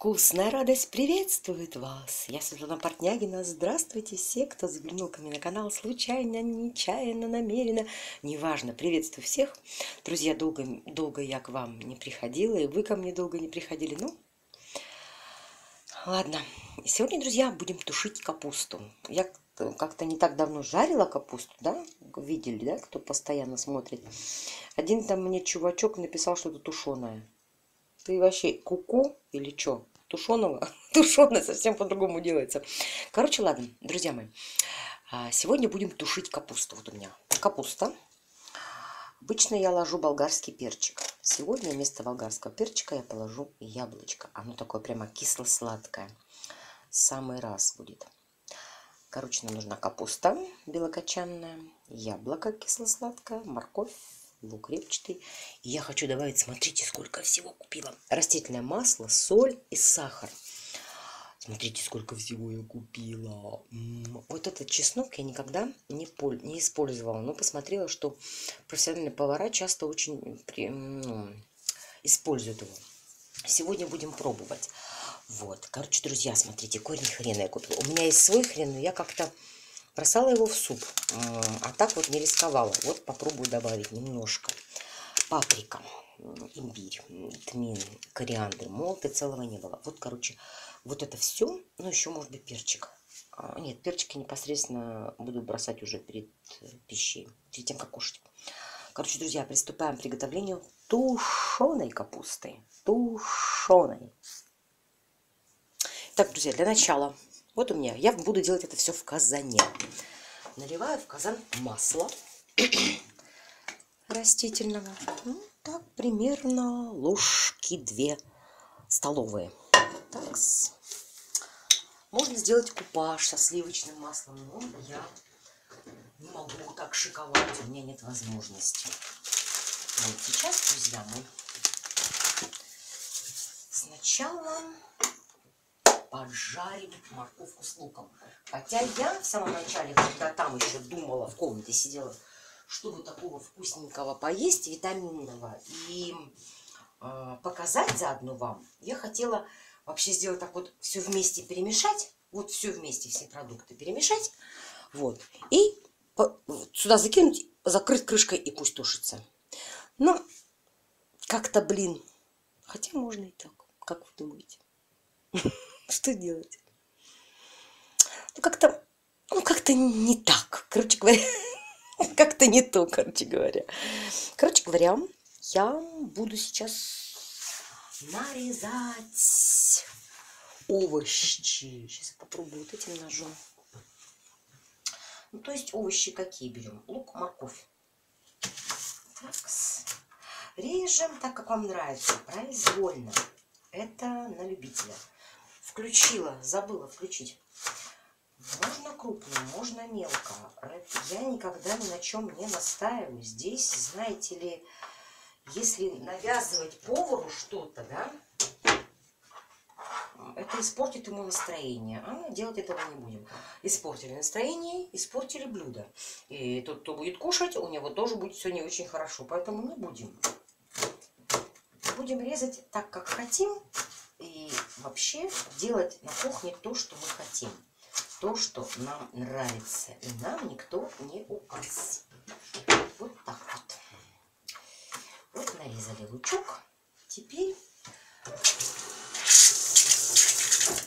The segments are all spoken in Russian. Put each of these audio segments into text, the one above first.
Вкусная радость приветствует вас! Я Светлана Портнягина. Здравствуйте все, кто заглянул ко мне на канал случайно, нечаянно, намеренно. Неважно, приветствую всех. Друзья, долго, долго я к вам не приходила, и вы ко мне долго не приходили. Ну, ладно. Сегодня, друзья, будем тушить капусту. Я как-то не так давно жарила капусту, да? Видели, да, кто постоянно смотрит. Один там мне чувачок написал что-то тушеное. Ты вообще куку -ку или что? Тушеного? Тушеное совсем по-другому делается. Короче, ладно, друзья мои. А, сегодня будем тушить капусту. Вот у меня капуста. Обычно я ложу болгарский перчик. Сегодня вместо болгарского перчика я положу яблочко. Оно такое прямо кисло-сладкое. Самый раз будет. Короче, нам нужна капуста белокочанная, яблоко кисло-сладкое, морковь, лук репчатый. И я хочу добавить, смотрите, сколько всего купила. Растительное масло, соль и сахар. Смотрите, сколько всего я купила. Вот этот чеснок я никогда не, не использовала. Но посмотрела, что профессиональные повара часто очень ну, используют его. Сегодня будем пробовать. Вот, короче, друзья, смотрите, корень хрена я купила. У меня есть свой хрен, но я как-то бросала его в суп. А так вот не рисковала. Вот попробую добавить немножко. Паприка, имбирь, тмин, кориандр, молоты целого не было. Вот, короче, вот это все. Ну, еще может быть перчик. А, нет, перчики непосредственно буду бросать уже перед э, пищей, перед тем, как кушать. Короче, друзья, приступаем к приготовлению тушеной капусты. Тушеной. Так, друзья, для начала вот у меня, я буду делать это все в казане. Наливаю в казан масло растительного. Ну, так, примерно ложки две столовые. Так, можно сделать купаж со сливочным маслом, но я не могу так шиковать, у меня нет возможности. Вот сейчас, друзья, мы сначала поджарим морковку с луком. Хотя я в самом начале, когда там еще думала, в комнате сидела, что бы такого вкусненького поесть, витаминного, и э, показать заодно вам, я хотела вообще сделать так вот все вместе перемешать, вот все вместе, все продукты перемешать, вот, и сюда закинуть, закрыть крышкой и пусть тушится. Но как-то, блин, хотя можно и так, как вы думаете? Что делать? Ну, как-то, ну, как-то не так. Короче говоря, как-то не то, короче говоря. Короче говоря, я буду сейчас нарезать овощи. Сейчас я попробую вот этим ножом. Ну, то есть овощи какие берем? Лук, морковь. Так, режем так, как вам нравится, произвольно. Это на любителя включила, забыла включить. Можно крупно, можно мелко. Я никогда ни на чем не настаиваю. Здесь, знаете ли, если навязывать повару что-то, да, это испортит ему настроение. А мы делать этого не будем. Испортили настроение, испортили блюдо. И тот, кто будет кушать, у него тоже будет все не очень хорошо. Поэтому не будем. Будем резать так, как хотим и вообще делать на кухне то, что мы хотим. То, что нам нравится. И нам никто не указ. Вот так вот. Вот нарезали лучок. Теперь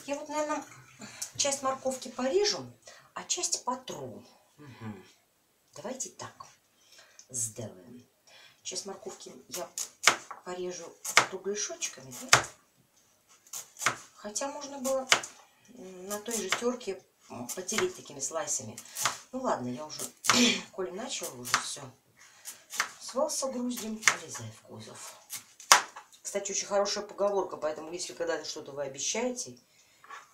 я вот, наверное, часть морковки порежу, а часть потру. Угу. Давайте так сделаем. Часть морковки я порежу кругляшочками, да? Хотя можно было на той же терке потереть такими слайсами. Ну ладно, я уже, коли начала уже все. Свался груздем, полезай в кузов. Кстати, очень хорошая поговорка, поэтому если когда-то что-то вы обещаете,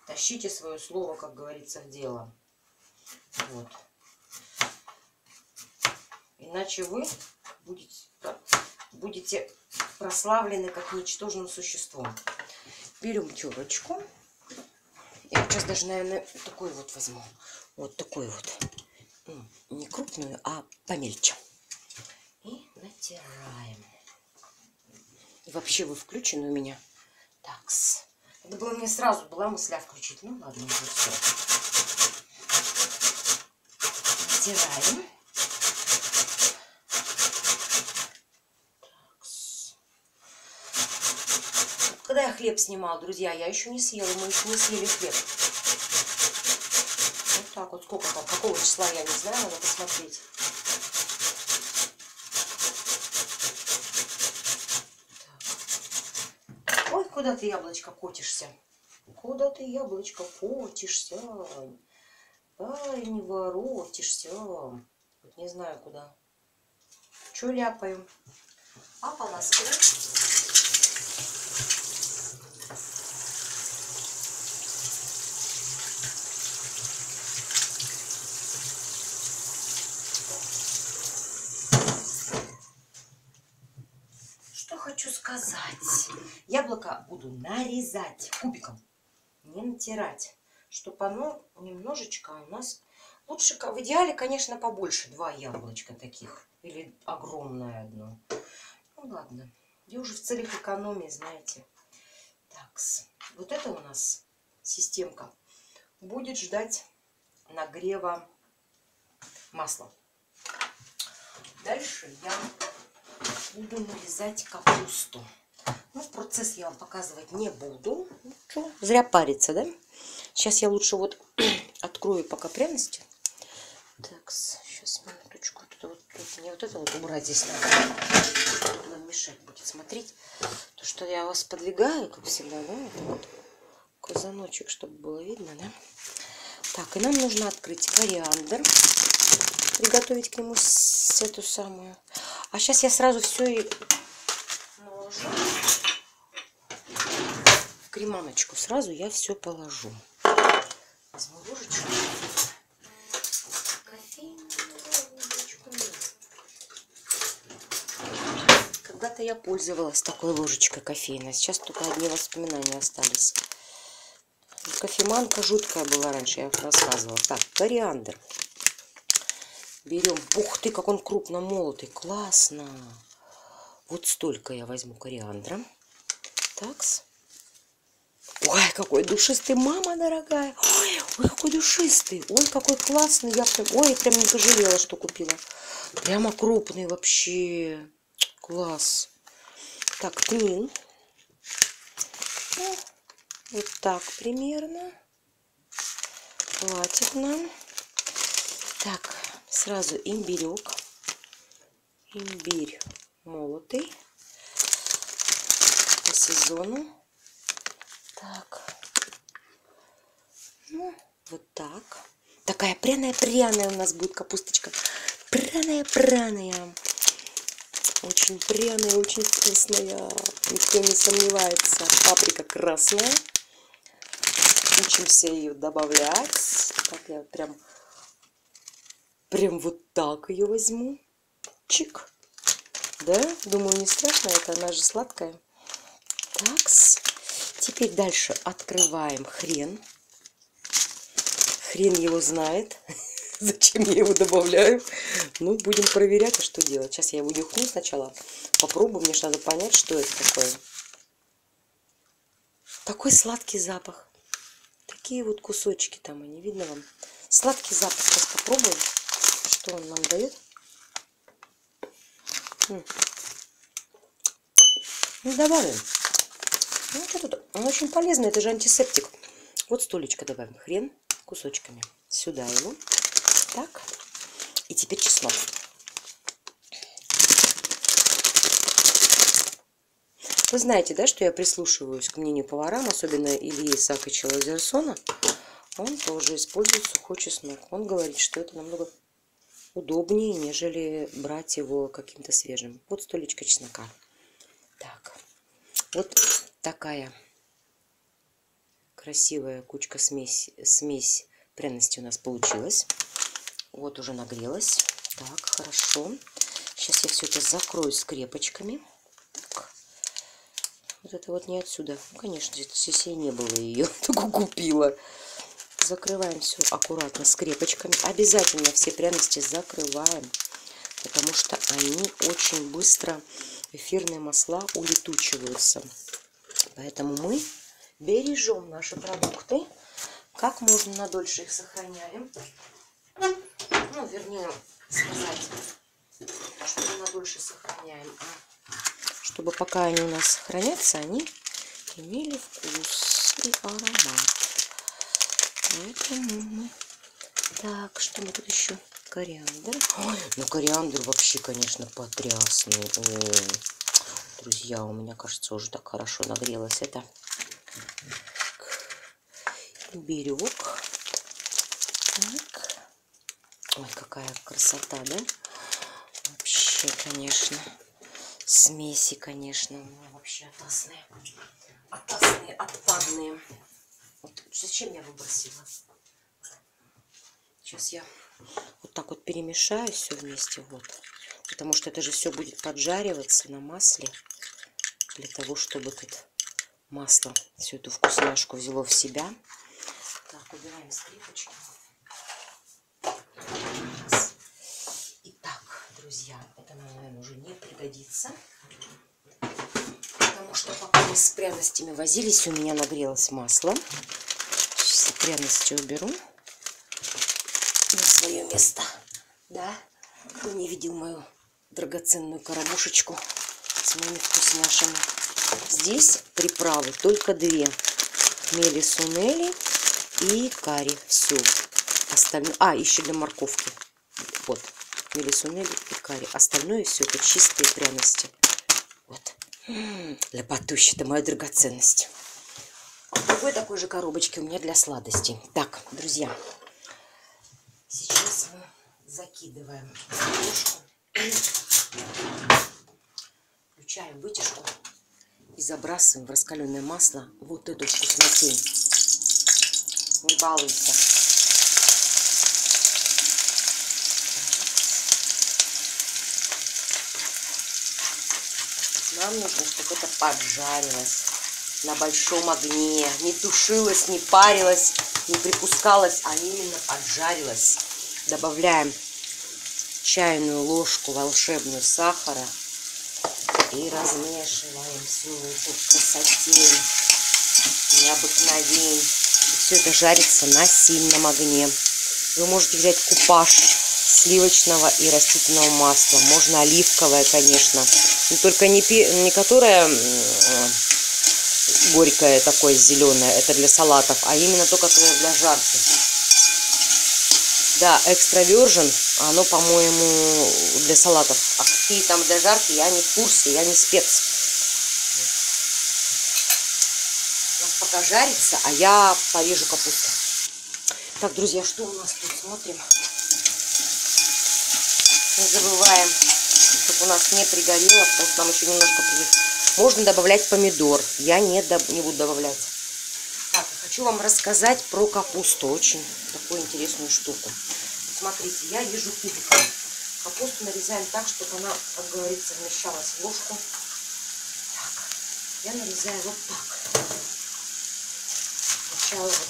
тащите свое слово, как говорится, в дело. Вот. Иначе вы будете, будете прославлены как ничтожным существом. Берем терочку. Я сейчас даже, наверное, такой вот возьму. Вот такой вот. Не крупную, а помельче. И натираем. И вообще вы включены у меня. Так, Надо было мне сразу была мысля включить. Ну ладно, уже все. Стираем. Когда я хлеб снимала, друзья, я еще не съела, мы еще не съели хлеб. Вот так вот, сколько там, какого числа, я не знаю, надо посмотреть. Ой, куда ты, яблочко, котишься? Куда ты, яблочко, котишься? Ай, не воротишься. Вот не знаю куда. Че ляпаю? А полоскать? Что хочу сказать. Яблоко буду нарезать кубиком, не натирать, чтобы оно немножечко у нас... Лучше, в идеале, конечно, побольше. Два яблочка таких. Или огромное одно. Ну, ладно. Я уже в целях экономии, знаете. Так, вот это у нас системка будет ждать нагрева масла. Дальше я буду нарезать капусту. Ну, процесс я вам показывать не буду. Что, зря париться, да? Сейчас я лучше вот открою пока пряности. Так, сейчас минуточку. Тут, вот, тут мне вот это вот убрать здесь надо. Тут нам мешать будет смотреть. То, что я вас подвигаю, как всегда, да? Это вот казаночек, чтобы было видно, да? Так, и нам нужно открыть кориандр. Приготовить к нему эту самую. А сейчас я сразу все и наложу. В креманочку сразу я все положу. Когда-то я пользовалась такой ложечкой кофейной. Сейчас только одни воспоминания остались. Кофеманка жуткая была раньше, я рассказывала. Так, кориандр. Берем. Ух ты, как он крупно молотый. Классно. Вот столько я возьму кориандра. Такс. Ой, какой душистый, мама дорогая. Ой, ой, какой душистый. Ой, какой классный. Я прям, ой, прям не пожалела, что купила. Прямо крупный вообще. Класс. Так, тмин. Вот так примерно. Хватит нам. Так, сразу имбирек. Имбирь молотый. По сезону. Так. Ну, вот так. Такая пряная-пряная у нас будет капусточка. Пряная-пряная. Очень пряная, очень вкусная. Никто не сомневается. Паприка красная. Учимся ее добавлять. Так я прям, прям вот так ее возьму. Чик. Да? Думаю, не страшно. Это она же сладкая. Такс. Теперь дальше открываем хрен. Хрен его знает, зачем я его добавляю. Ну, будем проверять, а что делать. Сейчас я его нюхну сначала. Попробую, мне же надо понять, что это такое. Такой сладкий запах. Такие вот кусочки там, они видно вам. Сладкий запах. Сейчас попробуем, что он нам дает. Ну, добавим. Ну, что тут? Он очень полезный, это же антисептик. Вот столечко добавим. Хрен кусочками. Сюда его. Так. И теперь чеснок. Вы знаете, да, что я прислушиваюсь к мнению поварам, особенно Ильи Исааковича Лазерсона. Он тоже использует сухой чеснок. Он говорит, что это намного удобнее, нежели брать его каким-то свежим. Вот столечко чеснока. Так. Вот такая красивая кучка смесь, смесь пряности у нас получилась. Вот уже нагрелась. Так, хорошо. Сейчас я все это закрою скрепочками. Так. Вот это вот не отсюда. Ну, конечно, здесь и не было ее, только купила. Закрываем все аккуратно скрепочками. Обязательно все пряности закрываем, потому что они очень быстро, эфирные масла, улетучиваются. Поэтому мы бережем наши продукты. Как можно надольше их сохраняем. Ну, вернее, сказать, чтобы надольше сохраняем. А чтобы пока они у нас сохранятся, они имели вкус и аромат. Поэтому мы... Так, что мы тут еще? Кориандр. Ой, ну кориандр вообще, конечно, потрясный. Ой. Друзья, у меня, кажется, уже так хорошо нагрелось это. Берег. Так. Ой, какая красота, да? Вообще, конечно. Смеси, конечно, вообще атасные. Атасные, отпадные. Вот зачем я выбросила? Сейчас я вот так вот перемешаю все вместе. Вот. Потому что это же все будет поджариваться на масле. Для того, чтобы тут масло всю эту вкусняшку взяло в себя. Так, убираем скрипочки. Итак, друзья, это нам, наверное, уже не пригодится. Потому что пока мы с пряностями возились, у меня нагрелось масло. Сейчас пряности уберу на свое место. Да, кто не видел мою драгоценную коробушечку с моими вкусняшами. Здесь приправы только две. Мели сунели и карри. Все. Остальное... А, еще для морковки. Вот. Мели сунели и карри. Остальное все это чистые пряности. Вот. Для потущей. Это моя драгоценность. В другой такой же коробочке у меня для сладостей. Так, друзья. Сейчас мы закидываем ложку. Включаем вытяжку и забрасываем в раскаленное масло вот эту вкуснотень. Не балуйся. Нам нужно, чтобы это поджарилось на большом огне. Не тушилось, не парилось, не припускалось, а именно поджарилось. Добавляем чайную ложку волшебную сахара и размешиваем всю эту красотень, необыкновень. Все это жарится на сильном огне. Вы можете взять купаж сливочного и растительного масла. Можно оливковое, конечно. Но только не, не которое горькое такое зеленое, это для салатов, а именно то, которое для жарки. Да, экстра virgin, оно, по-моему, для салатов. А какие там для жарки, я не в курсе, я не спец. У пока жарится, а я порежу капусту. Так, друзья, что у нас тут? Смотрим. Не забываем, чтобы у нас не пригорело, потому что нам еще немножко Можно добавлять помидор. Я не, доб... не буду добавлять. Хочу вам рассказать про капусту. Очень такую интересную штуку. Смотрите, я езжу кубиком. Капусту нарезаем так, чтобы она, как говорится, вмещалась в ложку. Так, я нарезаю вот так. Сначала вот так.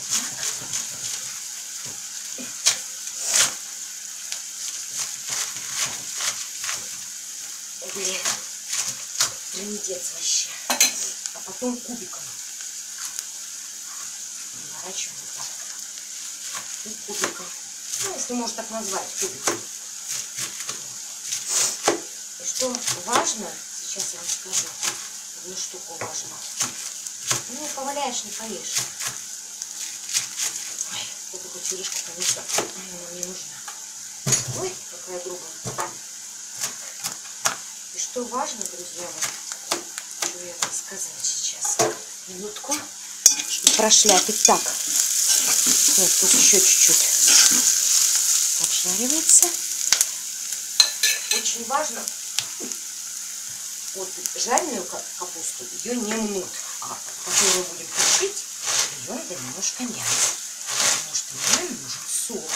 Блин, трындец вообще. А потом кубиком. Вот так. И кубиком. Ну, если можно так назвать, кубиком. И что важно, сейчас я вам скажу, одну штуку важно. Ну, поваляешь, не поешь. Ой, эта кучеришка, конечно, нам не нужна. Ой, какая грубая. И что важно, друзья, вот, что я вам сказать сейчас. Минутку. Прошляпить так. Нет, тут еще чуть-чуть обжаривается. Очень важно, вот жареную капусту, ее не мнут, а которую будем тушить, ее надо немножко мять. Потому что мне нужен сок.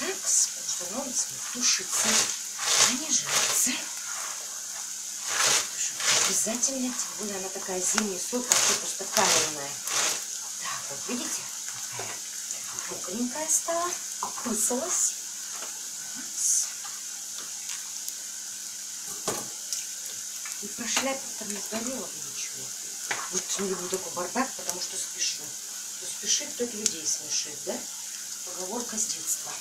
Так, потому что она будет тушиться, а не жариться. Обязательно, тем более она такая зимняя соль, как капуста каменная. Так, вот видите, какая мокренькая стала, опысалась. И прошляпить там не сгорело ничего. Вот не люблю такой бардак, потому что спешу. Кто спешит, тот людей смешит, да? Поговорка с детства.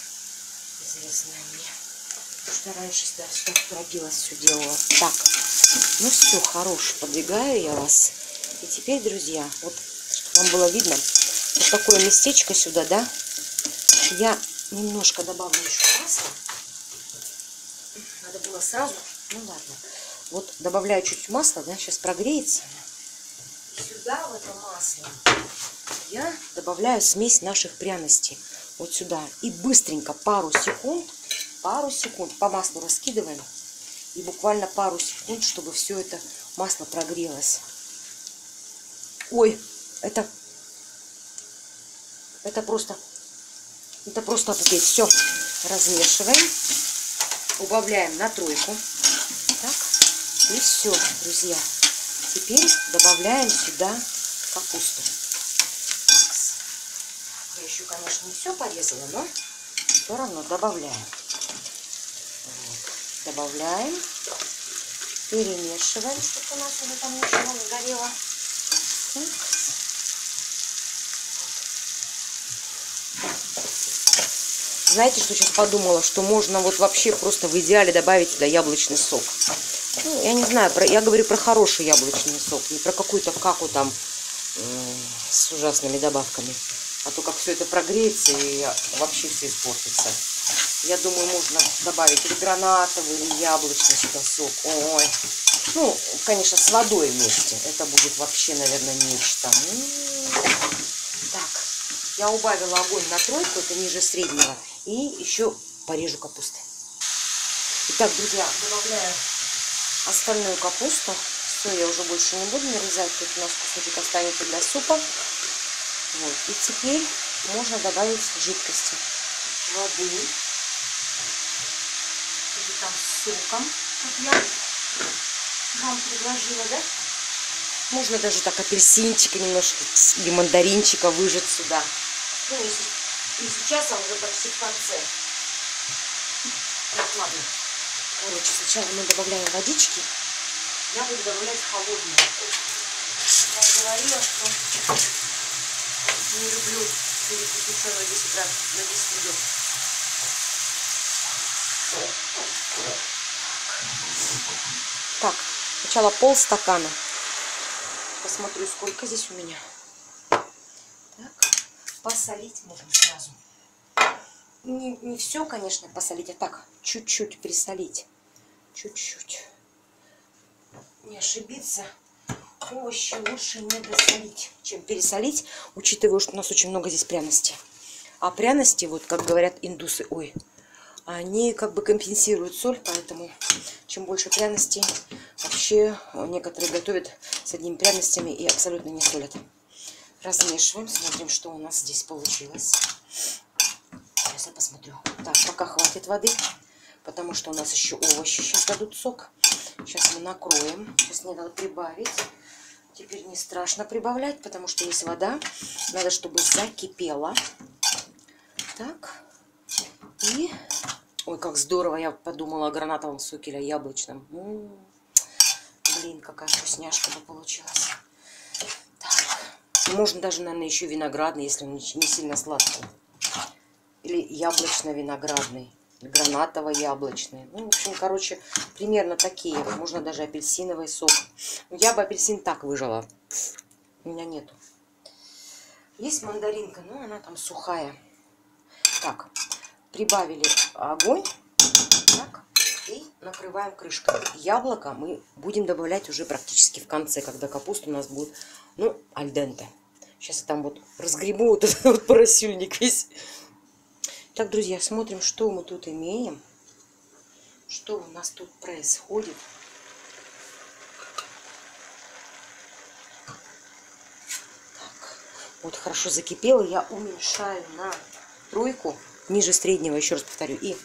Известная мне. Раньше да, так торопилась, все делала. Так, ну все, хорош, подвигаю я вас. И теперь, друзья, вот, вам было видно, вот такое местечко сюда, да? Я немножко добавлю еще масла. Надо было сразу, ну ладно. Вот добавляю чуть масла, да, сейчас прогреется. И сюда, в это масло, я добавляю смесь наших пряностей. Вот сюда. И быстренько, пару секунд, пару секунд по маслу раскидываем. И буквально пару секунд, чтобы все это масло прогрелось. Ой, это, это просто, это просто обалдеть. Все, размешиваем, убавляем на тройку. Так, и все, друзья. Теперь добавляем сюда капусту. Я еще, конечно, не все порезала, но все равно добавляем. Добавляем, перемешиваем, чтобы у нас уже там ничего не горело. Знаете, что сейчас подумала? Что можно вот вообще просто в идеале добавить сюда яблочный сок. Ну, я не знаю, про, я говорю про хороший яблочный сок, не про какую-то каку там с ужасными добавками. А то как все это прогреется и вообще все испортится. Я думаю, можно добавить или гранатовый, или яблочный сюда сок. Ой. Ну, конечно, с водой вместе. Это будет вообще, наверное, нечто. Так, я убавила огонь на тройку, это ниже среднего. И еще порежу капусты. Итак, друзья, добавляю остальную капусту. Все, я уже больше не буду нарезать. Тут у нас кусочек останется для супа. Вот. И теперь можно добавить жидкости. Воды. Или там с соком, как я вам предложила, да? Можно даже так апельсинчика немножко или мандаринчика выжать сюда. Ну, и сейчас, а уже почти в конце. Так, ладно. Короче, сначала мы добавляем водички. Я буду добавлять холодную. Я говорила, что не люблю перекипяченную 10 раз на 10 видов. Так, сначала пол стакана. Посмотрю, сколько здесь у меня. Так, посолить можно сразу. Не, не все, конечно, посолить, а так, чуть-чуть присолить. Чуть-чуть. Не ошибиться. Овощи лучше не досолить, чем пересолить, учитывая, что у нас очень много здесь пряностей. А пряности, вот как говорят индусы, ой, они как бы компенсируют соль, поэтому чем больше пряностей, вообще некоторые готовят с одними пряностями и абсолютно не солят. Размешиваем, смотрим, что у нас здесь получилось. Сейчас я посмотрю. Так, пока хватит воды, потому что у нас еще овощи сейчас дадут сок. Сейчас мы накроем. Сейчас мне надо прибавить. Теперь не страшно прибавлять, потому что есть вода. Надо, чтобы закипела. Так. И... Ой, как здорово. Я подумала о гранатовом соке или яблочном. М -м -м. Блин, какая вкусняшка бы получилась. Так. Можно даже, наверное, еще виноградный, если он не сильно сладкий. Или яблочно-виноградный гранатово-яблочные. Ну, в общем, короче, примерно такие. Можно даже апельсиновый сок. Но я бы апельсин так выжила. У меня нету. Есть мандаринка, но она там сухая. Так, прибавили огонь. Так, и накрываем крышкой. Яблоко мы будем добавлять уже практически в конце, когда капуста у нас будет, ну, альденте. Сейчас я там вот разгребу вот этот вот поросюльник весь. Так, друзья, смотрим, что мы тут имеем. Что у нас тут происходит. Так, вот хорошо закипело. Я уменьшаю на тройку. Ниже среднего, еще раз повторю. И,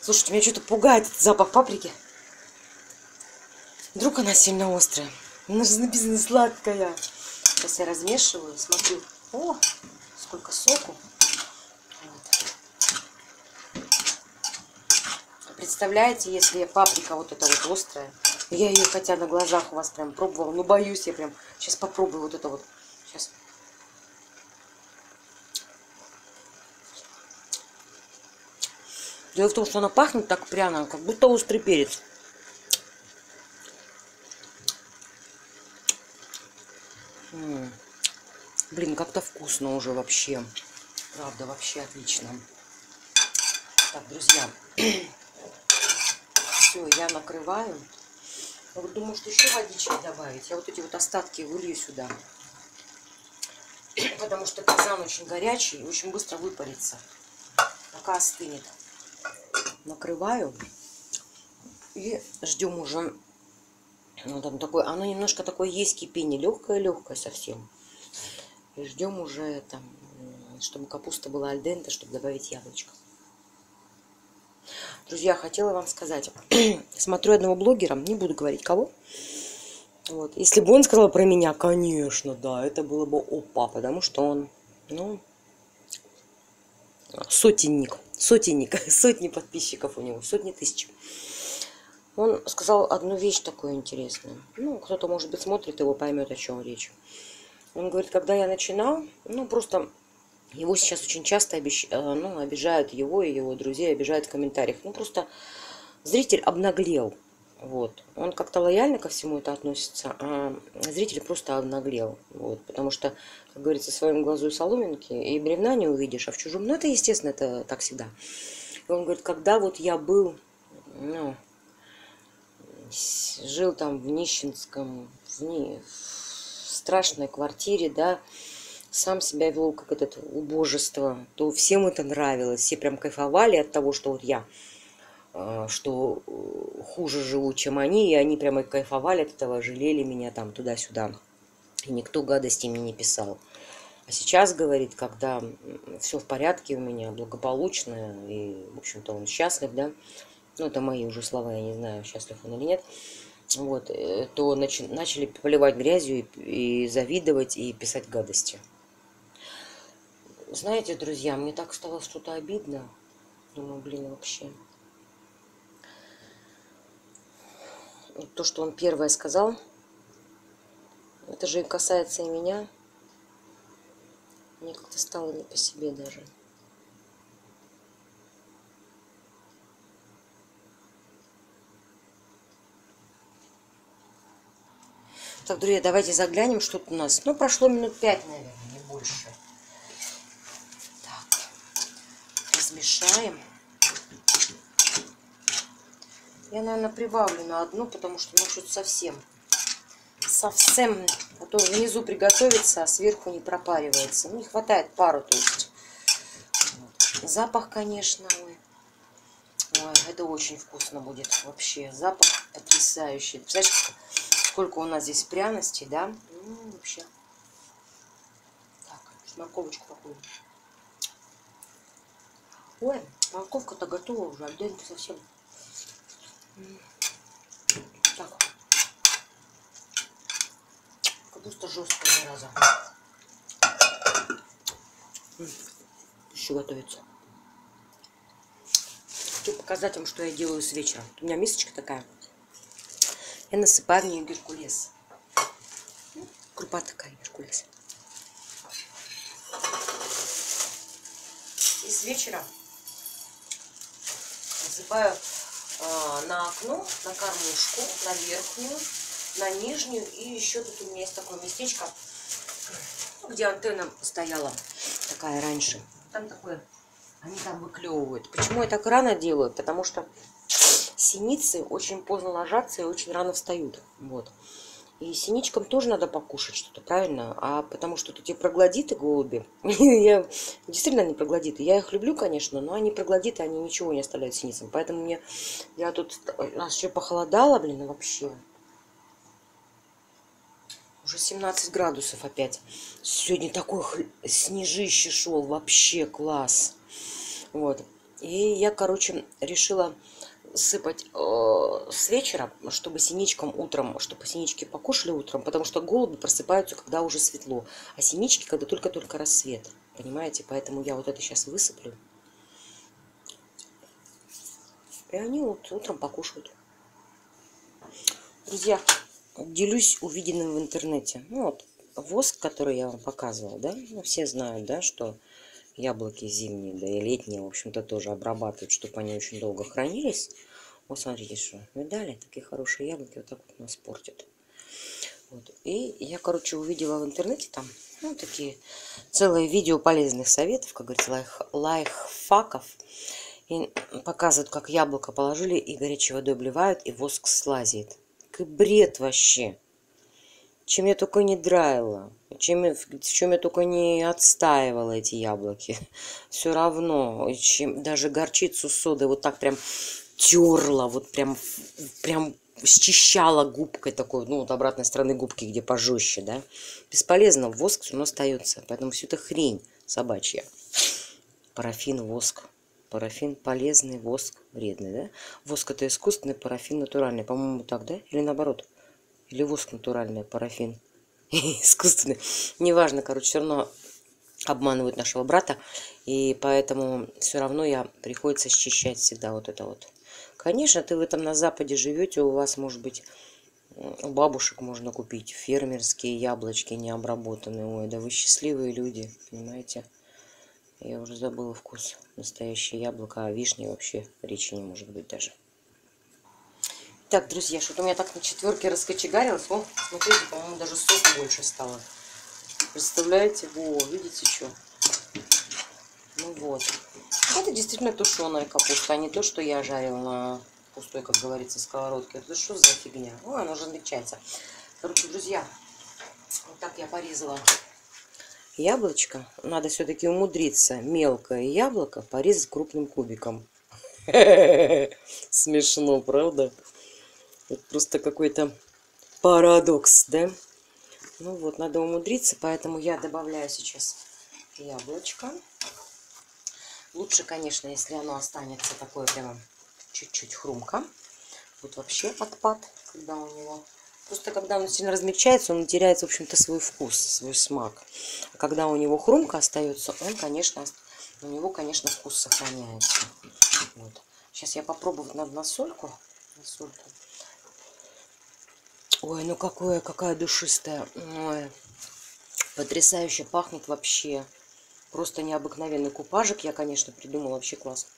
слушайте, меня что-то пугает этот запах паприки. Вдруг она сильно острая. Она же написано сладкая. Сейчас я размешиваю, смотрю. О, сколько соку. Представляете, если паприка вот эта вот острая, Я ее хотя на глазах у вас прям пробовала, но боюсь я прям. Сейчас попробую вот это вот. Сейчас. Дело в том, что она пахнет так пряно, как будто острый перец. М -м. Блин, как-то вкусно уже вообще. Правда, вообще отлично. Так, друзья. Все, я накрываю. Я вот думаю, что еще водички добавить. Я вот эти вот остатки вылью сюда. Потому что казан очень горячий и очень быстро выпарится. Пока остынет. Накрываю. И ждем уже. Ну, там такое, оно немножко такое есть кипение. Легкое-легкое совсем. И ждем уже там, чтобы капуста была альдента, чтобы добавить яблочко. Друзья, хотела вам сказать. Смотрю одного блогера, не буду говорить кого. Вот. Если бы он сказал про меня, конечно, да, это было бы опа, потому что он, ну, сотенник, сотенник, сотни подписчиков у него, сотни тысяч. Он сказал одну вещь такую интересную. Ну, кто-то, может быть, смотрит его, поймет, о чем речь. Он говорит, когда я начинал, ну, просто его сейчас очень часто обещ... Э, ну, обижают его и его друзей, обижают в комментариях. Ну, просто зритель обнаглел. Вот. Он как-то лояльно ко всему это относится, а зритель просто обнаглел. Вот. Потому что, как говорится, в своем глазу и соломинки, и бревна не увидишь, а в чужом... Ну, это естественно, это так всегда. И он говорит, когда вот я был, ну, жил там в нищенском, в, не, в страшной квартире, да, сам себя вел как этот убожество, то всем это нравилось, все прям кайфовали от того, что вот я, что э, хуже живу, чем они, и они прямо кайфовали от этого, жалели меня там туда-сюда, и никто гадости мне не писал. А сейчас, говорит, когда все в порядке у меня, благополучно, и, в общем-то, он счастлив, да, ну, это мои уже слова, я не знаю, счастлив он или нет, вот, э, то начали поливать грязью и, и завидовать, и писать гадости. Знаете, друзья, мне так стало что-то обидно. Думаю, блин, вообще. То, что он первое сказал, это же касается и меня. Мне как-то стало не по себе даже. Так, друзья, давайте заглянем, что тут у нас. Ну, прошло минут пять, наверное, не больше. размешаем. Я, наверное, прибавлю на одну, потому что ну что-то совсем, совсем, а то внизу приготовится, а сверху не пропаривается. Ну, не хватает пару, то есть. Запах, конечно, ой. ой, это очень вкусно будет вообще. Запах потрясающий. Представляете, сколько у нас здесь пряностей, да? Ну, вообще. Так, морковочку попробуем. Ой, морковка-то готова уже, альденте совсем. Так. Капуста жесткая, зараза. Еще готовится. Хочу показать вам, что я делаю с вечера. У меня мисочка такая. Я насыпаю в нее геркулес. Крупа такая, геркулес. И с вечера насыпаю на окно, на кормушку, на верхнюю, на нижнюю. И еще тут у меня есть такое местечко, где антенна стояла такая раньше. Там такое, они там выклевывают. Почему я так рано делаю? Потому что синицы очень поздно ложатся и очень рано встают. Вот. И синичкам тоже надо покушать что-то, правильно? А потому что тут эти проглодиты голуби, я действительно не проглодиты. Я их люблю, конечно, но они проглодиты, они ничего не оставляют синицам. Поэтому мне, я тут, у нас еще похолодало, блин, вообще. Уже 17 градусов опять. Сегодня такой снежище шел, вообще класс. Вот. И я, короче, решила сыпать э, с вечера, чтобы синичкам утром, чтобы синички покушали утром, потому что голуби просыпаются, когда уже светло, а синички, когда только-только рассвет. Понимаете? Поэтому я вот это сейчас высыплю. И они вот утром покушают. Друзья, делюсь увиденным в интернете. Ну вот, воск, который я вам показывала, да, ну, все знают, да, что яблоки зимние, да и летние, в общем-то, тоже обрабатывают, чтобы они очень долго хранились. Вот смотрите, что, видали, такие хорошие яблоки вот так вот нас портят. Вот. И я, короче, увидела в интернете там, ну, такие целые видео полезных советов, как говорится, лайф, лайфхаков. И показывают, как яблоко положили и горячей водой обливают, и воск слазит. Какой бред вообще. Чем я только не драила, чем в чем я только не отстаивала эти яблоки. Все равно, чем даже горчицу соды вот так прям терла, вот прям, прям счищала губкой такой, ну, вот обратной стороны губки, где пожестче, да. Бесполезно, воск все равно остается, поэтому все это хрень собачья. Парафин, воск. Парафин полезный, воск вредный, да? Воск это искусственный, парафин натуральный, по-моему, так, да? Или наоборот? Или воск натуральный, парафин искусственный. Неважно, короче, все равно обманывают нашего брата, и поэтому все равно я приходится счищать всегда вот это вот. Конечно, ты в этом на Западе живете, у вас, может быть, у бабушек можно купить фермерские яблочки необработанные. Ой, да вы счастливые люди, понимаете? Я уже забыла вкус. Настоящее яблоко, а вишни вообще речи не может быть даже. Так, друзья, что-то у меня так на четверке раскочегарилось. О, смотрите, по-моему, даже сока больше стало. Представляете? Во, видите, что? Ну вот. Это действительно тушеная капуста, а не то, что я жарила на пустой, как говорится, сковородке. Это что за фигня? Ой, она уже отличается. Короче, друзья, вот так я порезала яблочко. Надо все-таки умудриться мелкое яблоко порезать крупным кубиком. Смешно, правда? Это просто какой-то парадокс, да? Ну вот, надо умудриться, поэтому я добавляю сейчас яблочко. Лучше, конечно, если оно останется такое прямо чуть-чуть хрумко. Вот вообще отпад, когда у него... Просто когда он сильно размягчается, он теряет, в общем-то, свой вкус, свой смак. А когда у него хрумко остается, он, конечно, у него, конечно, вкус сохраняется. Вот. Сейчас я попробую на, на сольку. На сольку. Ой, ну какое, какая душистая. Ой, потрясающе пахнет вообще. Просто необыкновенный купажик я, конечно, придумала. Вообще классно.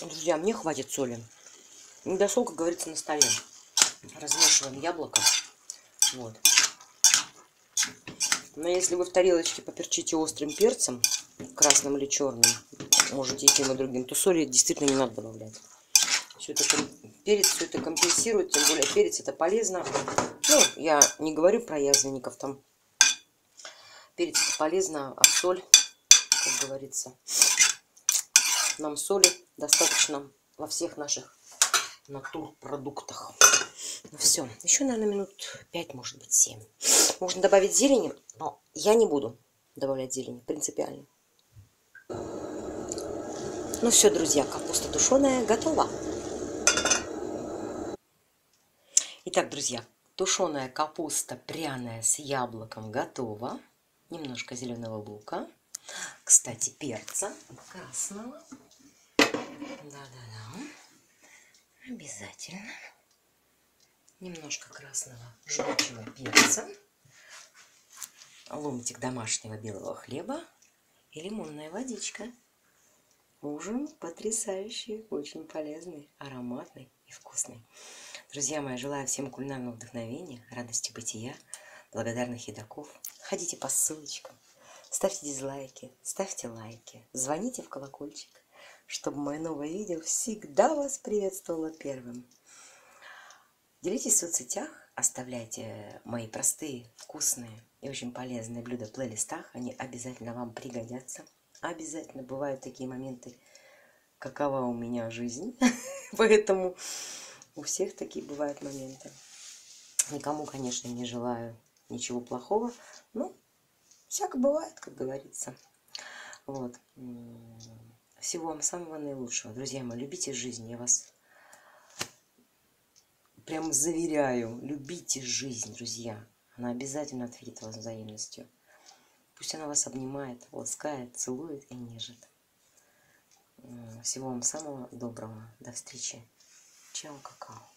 Друзья, мне хватит соли. Недосол, как говорится, на столе. Размешиваем яблоко. Вот. Но если вы в тарелочке поперчите острым перцем, красным или черным, можете и тем и другим, то соли действительно не надо добавлять. Все это перец все это компенсирует, тем более перец это полезно. Ну, я не говорю про язвенников там. Перец это полезно, а соль, как говорится, нам соли достаточно во всех наших натурпродуктах. Ну все, еще, наверное, минут 5, может быть, 7. Можно добавить зелени, но я не буду добавлять зелени принципиально. Ну все, друзья, капуста тушеная готова. Итак, друзья, тушеная капуста пряная с яблоком готова. Немножко зеленого лука. Кстати, перца красного. Да-да-да. Обязательно. Немножко красного жгучего перца. Ломтик домашнего белого хлеба и лимонная водичка. Ужин потрясающий, очень полезный, ароматный и вкусный. Друзья мои, желаю всем кулинарного вдохновения, радости бытия, благодарных едоков. Ходите по ссылочкам, ставьте дизлайки, ставьте лайки, звоните в колокольчик, чтобы мое новое видео всегда вас приветствовало первым. Делитесь в соцсетях, оставляйте мои простые, вкусные и очень полезные блюда в плейлистах. Они обязательно вам пригодятся. Обязательно бывают такие моменты, какова у меня жизнь. Поэтому у всех такие бывают моменты. Никому, конечно, не желаю ничего плохого. Ну, всяко бывает, как говорится. Вот. Всего вам самого наилучшего. Друзья мои, любите жизнь. Я вас прям заверяю. Любите жизнь, друзья. Она обязательно ответит вас взаимностью. Пусть она вас обнимает, ласкает, целует и нежит. Всего вам самого доброго. До встречи. Чао, какао.